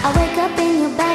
I wake up in your bed.